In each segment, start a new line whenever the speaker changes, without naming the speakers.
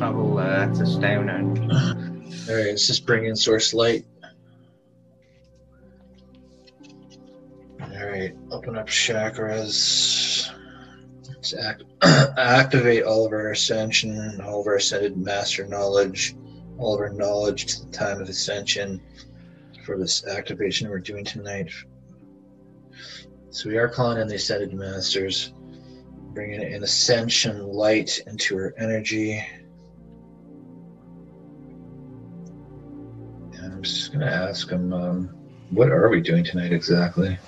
travel uh, to Stonehenge.
All right, let's just bring in source light. All right, open up chakras. Let's act, activate all of our ascension, all of our ascended master knowledge, all of our knowledge to the time of ascension for this activation we're doing tonight. So we are calling in the ascended masters, bringing in ascension light into our energy. Just going to ask him, um, what are we doing tonight exactly?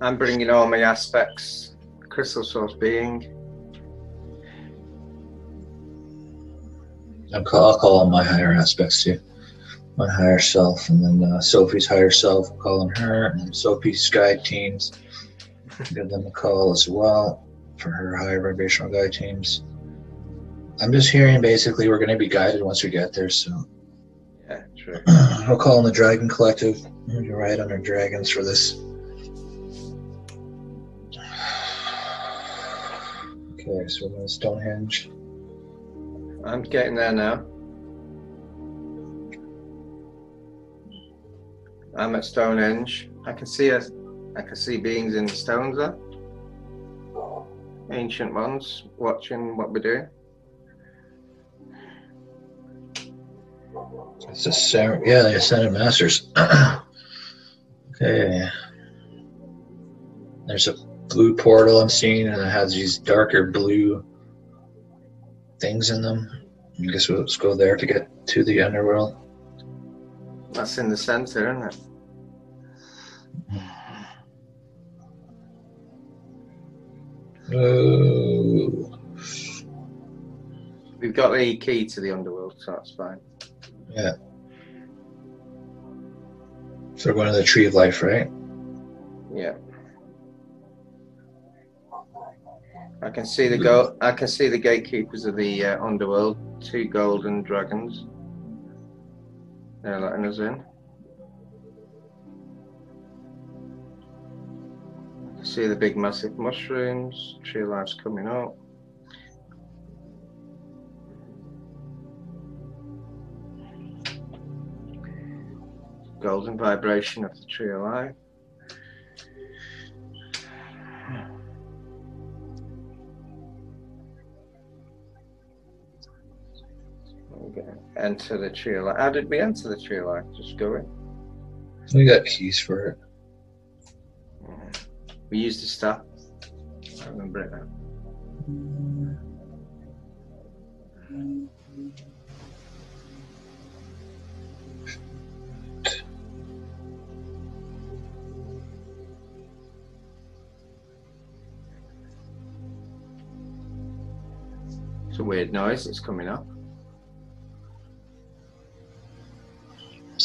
I'm bringing all my aspects, crystal source being.
I'll call, I'll call on my higher aspects too. My higher self, and then uh, Sophie's higher self, call on her, and then Sophie's guide teams. Give them a call as well for her higher vibrational guide teams. I'm just hearing basically we're going to be guided once we get there, so
Yeah, true.
I'll call on the Dragon Collective. You're right under dragons for this. Okay, so we're going to Stonehenge.
I'm getting there now. I'm at Stonehenge. I can see I can see beings in the stones there. Ancient ones watching what we're doing.
It's a Sar- yeah, the Ascended Masters. okay. There's a blue portal I'm seeing, and it has these darker blue things in them. I guess we'll just go there to get to the underworld.
That's in the center, isn't it?
Oh,
We've got the key to the underworld, so that's fine.
yeah. So we're going to the Tree of Life, right?
Yeah. I can see the go. I can see the gatekeepers of the uh, underworld. Two golden dragons. They're letting us in. See the big, massive mushrooms. Tree life's coming up. Golden vibration of the tree of life. Enter the tree of life. How did we enter the tree of life? Just go in.
We got keys for it.
We used the staff. I remember it now. It's a weird noise that's coming up.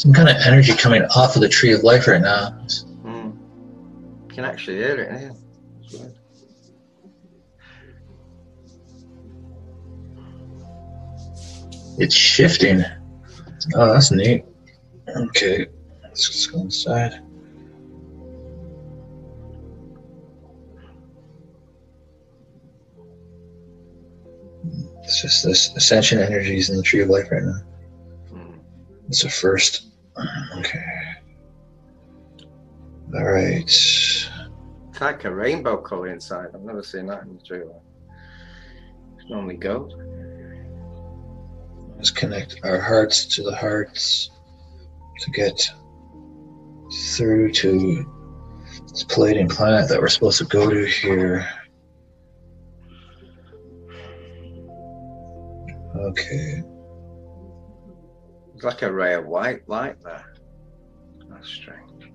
Some kind of energy coming off of the Tree of Life right now.
Hmm. You can actually hear it here. It's
shifting. Oh, that's neat. Okay, let's just go inside. It's just this ascension energies in the tree of life right now.
Hmm.
It's a first. Okay. All right.
It's like a rainbow color inside. I've never seen that in the tree. It's normally gold.
Let's connect our hearts to the hearts to get through to this Pleiadian planet that we're supposed to go to here. Okay.
It's like a ray of white light there. That's strange.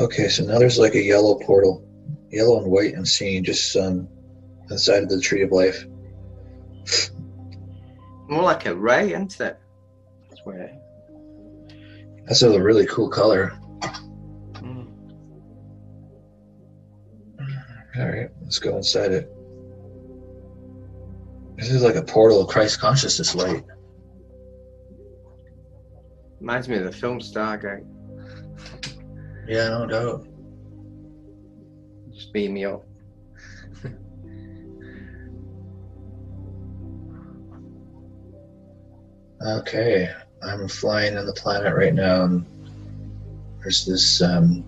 Okay, so now there's like a yellow portal. Yellow and white I'm seeing just um inside of the tree of life.
More like a ray, isn't it? That's weird.
That's a really cool color. Let's go inside it. This is like a portal of Christ consciousness light.
Reminds me of the film Stargate.
Yeah, no doubt.
Just beam me up.
Okay, I'm flying on the planet right now, and there's this um,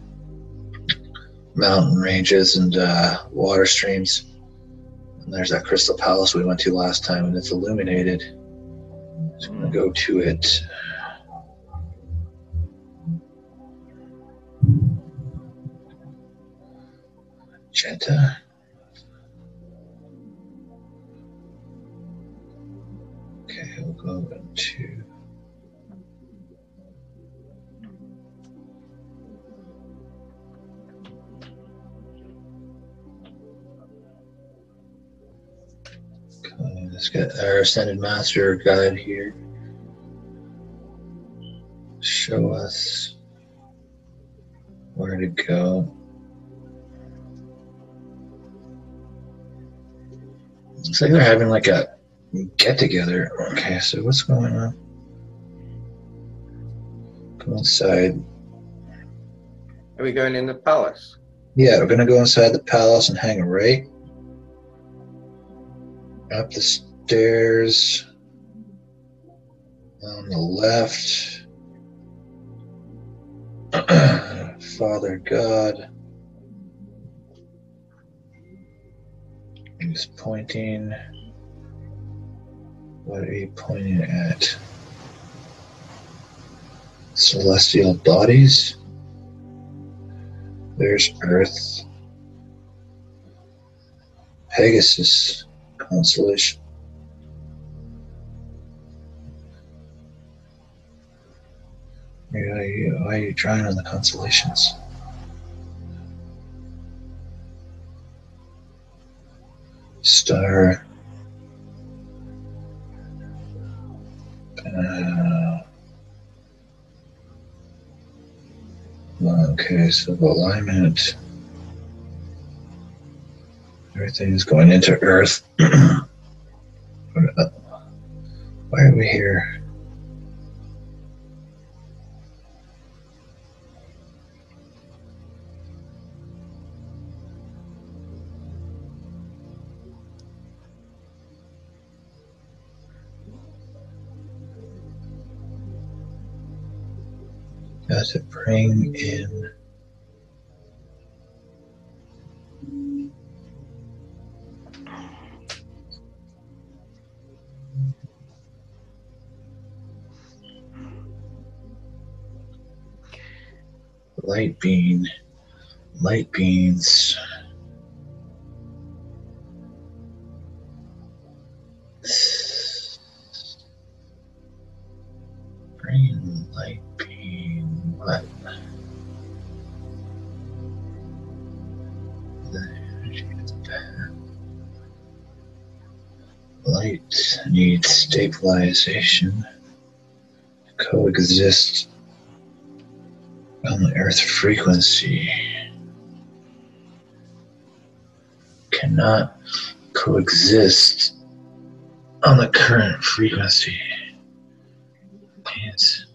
mountain ranges and uh, water streams. And there's that crystal palace we went to last time, and it's illuminated. So I'm gonna go to it. Magenta. Okay, we'll go into. Let's get our Ascended Master guide here. Show us where to go. Looks like they're having like a get together. Okay, so what's going on? Go inside.
Are we going in the palace?
Yeah, we're gonna go inside the palace and hang a right. Up the stairs. On the left. Father God. He's pointing. What are you pointing at? Celestial bodies. There's Earth. Pegasus constellation. Why are you, drawing on the constellations? Star. Uh, okay, so alignment. Everything is going into Earth. Why are we here? Got to bring in light bean, light beans. Green light bean. What? Light needs stabilization. Coexist on the earth frequency cannot coexist on the current frequency. It's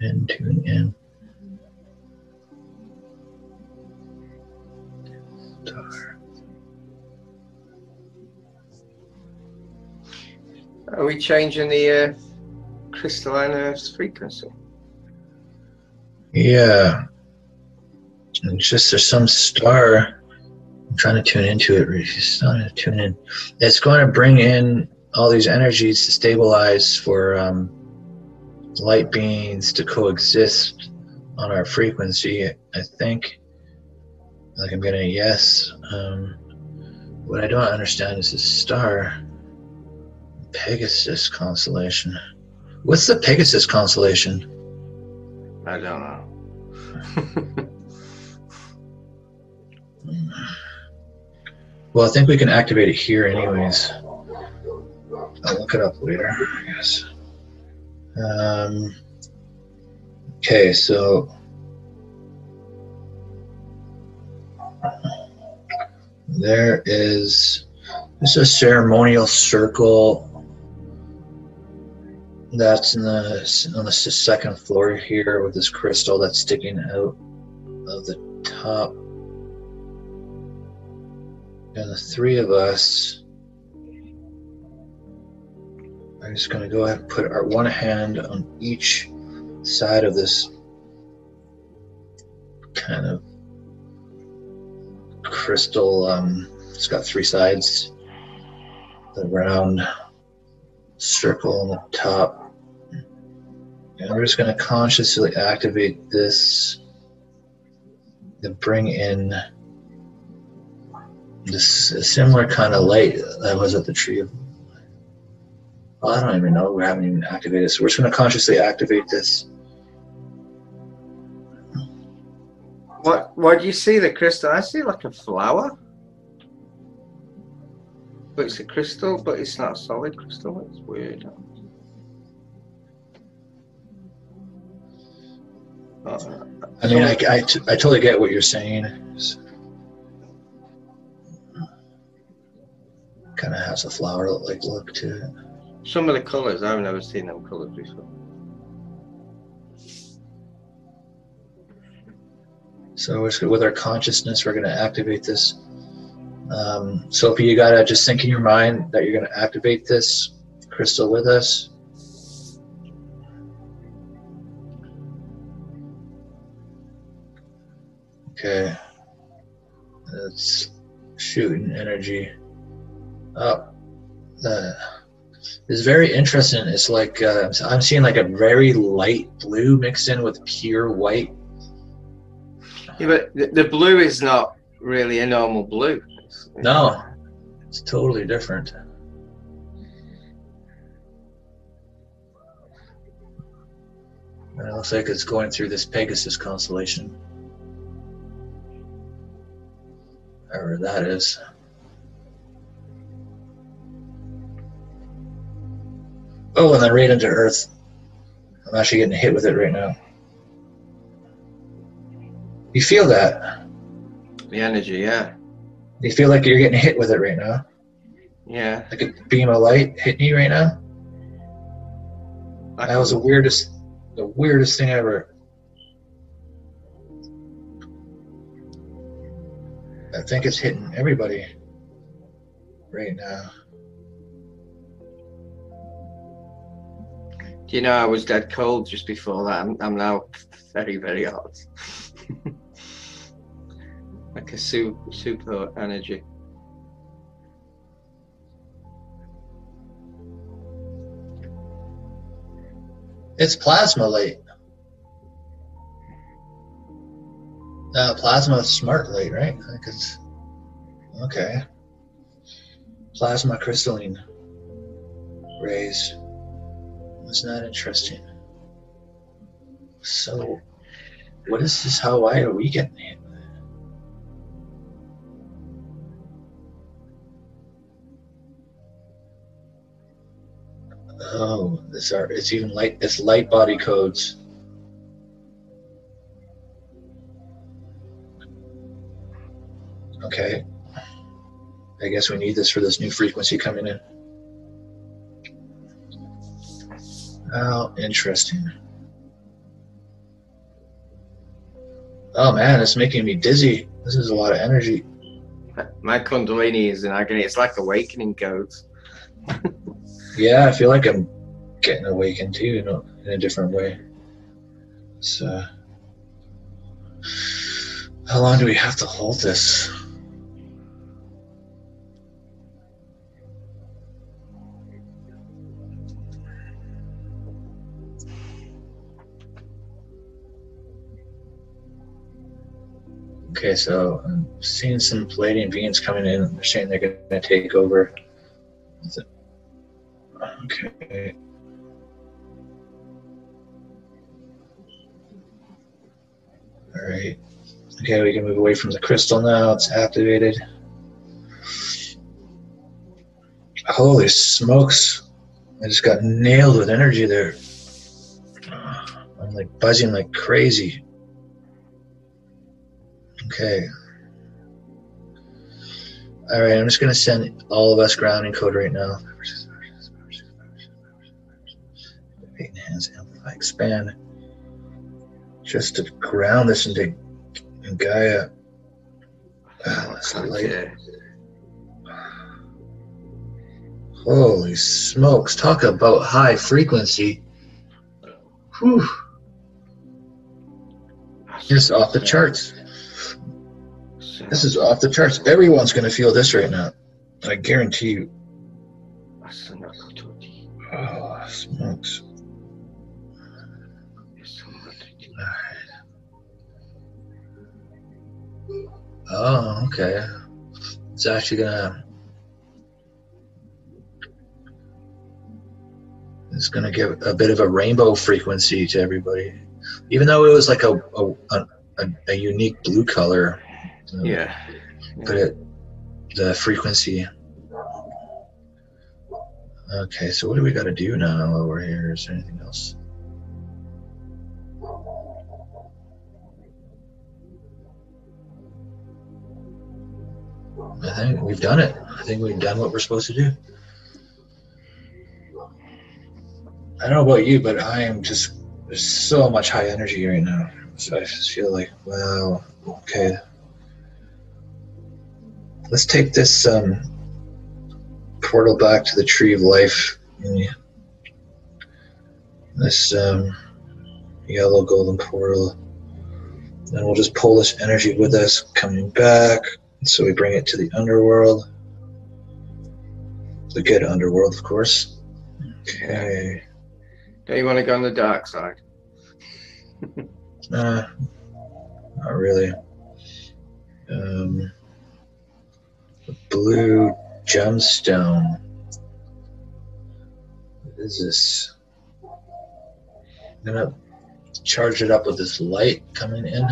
and tune in.
Are we changing the uh, crystalline Earth's frequency?
Yeah. It's just there's some star. I'm trying to tune into it. It's not to tune in. It's going to bring in all these energies to stabilize for um, light beings to coexist on our frequency. I think. Like I'm getting a yes. Um, what I don't understand is this star, Pegasus constellation. What's the Pegasus constellation?
I don't know.
Well, I think we can activate it here, anyways. I'll look it up later, I guess. Um, okay, so there is this is a ceremonial circle that's in the on the second floor here with this crystal that's sticking out of the top. And the three of us are just going to go ahead and put our one hand on each side of this kind of crystal. Um, it's got three sides the round circle on the top and we're just going to consciously activate this to bring in this similar kind of light that was at the tree of. Well, I don't even know. We haven't even activated. So we're just going to consciously activate this.
What? What do you see? The crystal? I see like a flower. But it's a crystal, but it's not a solid crystal. It's weird.
I mean, I, I, t- I totally get what you're saying. Kind of has a flower like look to it.
Some of the colors, I've never seen them colors before.
So with our consciousness, we're going to activate this. Um, Sophie, you got to just think in your mind that you're going to activate this crystal with us. Okay. It's shooting energy up. Uh, it's very interesting. It's like uh, I'm seeing like a very light blue mixed in with pure white.
Yeah, but the, the blue is not really a normal blue.
It's, no, it's totally different. And it looks like it's going through this Pegasus constellation. Whatever that is. Oh, and then right into Earth. I'm actually getting hit with it right now. You feel that?
The energy, yeah.
You feel like you're getting hit with it right now?
Yeah.
Like a beam of light hitting you right now? That was the weirdest, the weirdest thing ever. I think it's hitting everybody right now.
Do you know I was dead cold just before that? I'm, I'm now very, very hot. like a super, super energy.
It's plasma light. Uh, plasma smart light, right? I it's okay. Plasma crystalline rays. Wasn't that interesting? So, what is this? How why are we getting hit? Oh, this are it's even light. It's light body codes. I guess we need this for this new frequency coming in. Oh, interesting. Oh man, it's making me dizzy. This is a lot of energy.
My Kundalini is in agony. It's like awakening codes.
yeah, I feel like I'm getting awakened too, you know, in a different way. So, how long do we have to hold this? Okay, so I'm seeing some Pleiadian beings coming in. They're saying they're going to take over. Okay. All right. Okay, we can move away from the crystal now. It's activated. Holy smokes. I just got nailed with energy there. I'm like buzzing like crazy. Okay. All right, I'm just gonna send all of us grounding code right now. Enhance, amplify, expand. Just to ground this into Gaia. That's.
Okay.
Holy smokes! Talk about high frequency. Whew. It's off the charts. This is off the charts. Everyone's going to feel this right now. I guarantee you. Oh, smokes. Oh, okay. It's actually gonna. It's gonna give a bit of a rainbow frequency to everybody, even though it was like a a, a, a unique blue color. Um,
Yeah.
But it, the frequency. Okay, so what do we got to do now while we're here? Is there anything else? I think we've done it. I think we've done what we're supposed to do. I don't know about you, but I am just there's so much high energy right now. So I just feel like, wow, okay. Let's take this um, portal back to the tree of life. This um, yellow golden portal. And we'll just pull this energy with us coming back. So we bring it to the underworld. The good underworld, of course. Okay.
Don't you want to go on the dark side?
Uh, not really. Um, blue gemstone. What is this? I'm gonna charge it up with this light coming in.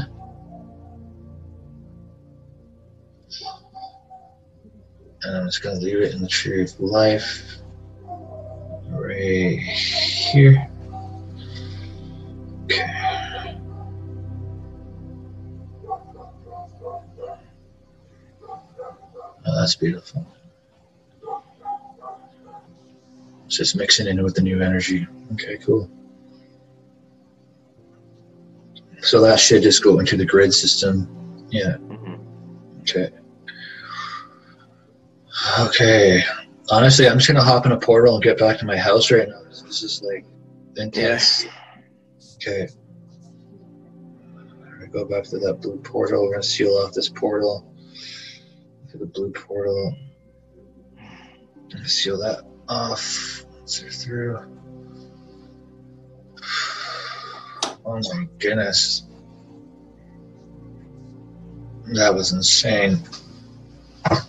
And I'm just gonna leave it in the tree of life. Right here. Oh, that's beautiful. It's just mixing in with the new energy. Okay, cool. So that should just go into the grid system. Yeah,
Mhm.
okay. Okay. Honestly, I'm just gonna hop in a portal and get back to my house right now. This is like intense. Okay. We're gonna go back to that blue portal. We're gonna seal off this portal. The blue portal. Seal that off. Let's through. Oh my goodness. That was insane. All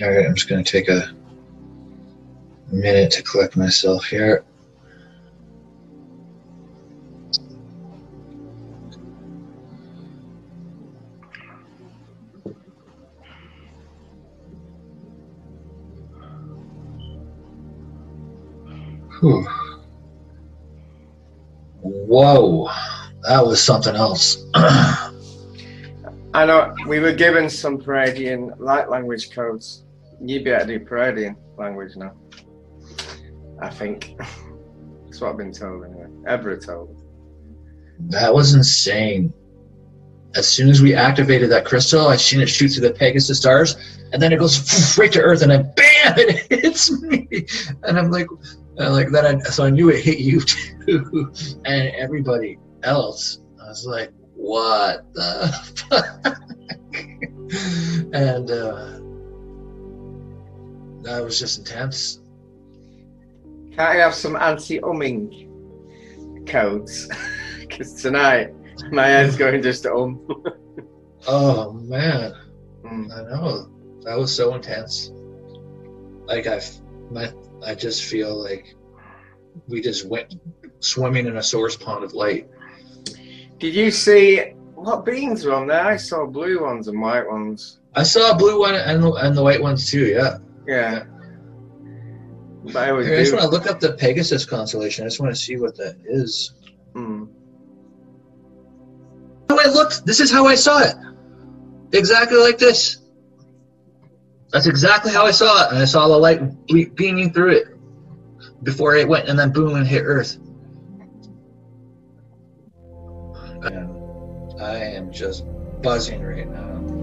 right, I'm just going to take a minute to collect myself here. Whew. Whoa, that was something else.
I know we were given some Paradian light language codes. You'd be able to do Paradian language now. I think. That's what I've been told anyway. Ever told.
That was insane. As soon as we activated that crystal, I seen it shoot through the Pegasus stars, and then it goes right to Earth, and then bam, it hits me, and I'm like, uh, like that. I, so I knew it hit you too, and everybody else. I was like, what the fuck? and uh, that was just intense.
Can't I have some anti-umming codes? Because tonight my head's going just to um.
Oh man.
Mm.
I know that was so intense. Like I've my, I just feel like we just went swimming in a source pond of light.
Did you see what beings were on there? I saw blue ones and white ones.
I saw a blue one and the, and the white ones too. Yeah.
Yeah. But I
Here, I just want to look up the Pegasus constellation. I just want to see what that is.
Hmm.
How I looked. This is how I saw it. Exactly like this. That's exactly how I saw it, and I saw the light beaming through it before it went, and then boom, and hit Earth. I am just buzzing right now.